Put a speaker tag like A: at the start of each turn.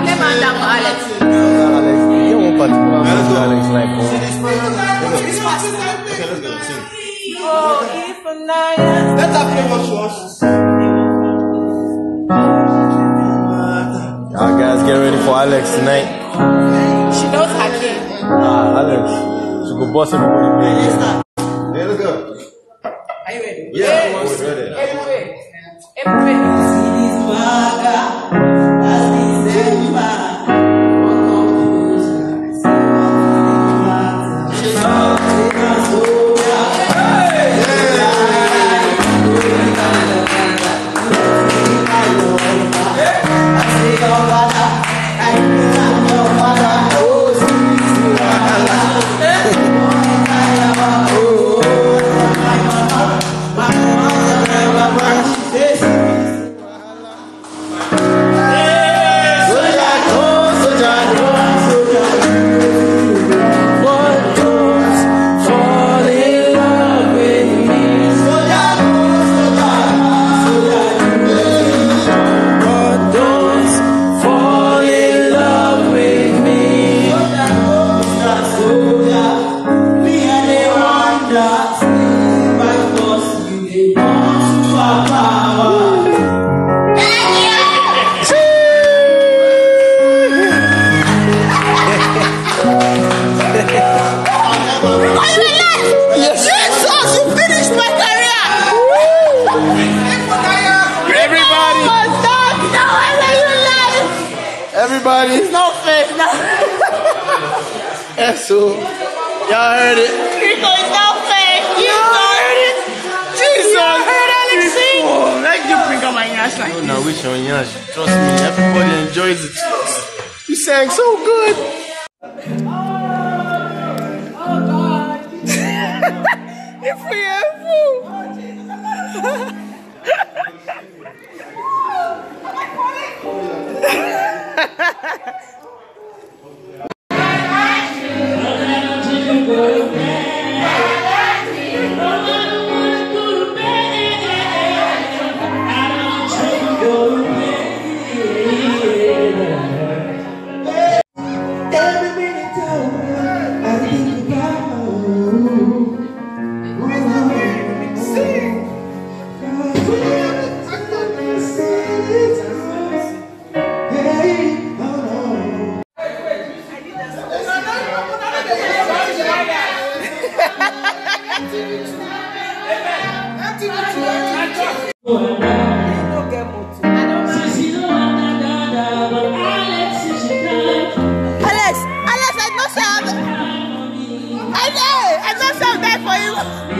A: hand down for Alex.
B: Alex, you want particular to Alex like oh.
C: Okay, let's go. Sing.
A: Oh, if I'm not
C: Let her play what she wants.
B: Y'all guys get ready for Alex tonight.
A: She knows her kid.
B: Ah, Alex. She go boss everybody.
C: Hey, let's go.
A: Are you ready?
C: Yeah, ready.
B: Everybody.
D: No face, no.
B: That's so. Y'all heard it.
D: Rico is not fake. You heard it.
B: Jesus.
D: heard Alex sing?
B: Oh,
D: Let you bring up my ass like
B: No, which one? Yeah, trust me. Everybody enjoys it. You sang so good. Oh God.
D: If we ever.
E: Every
D: Alex, Alex, I know some. I know, I know some die for you.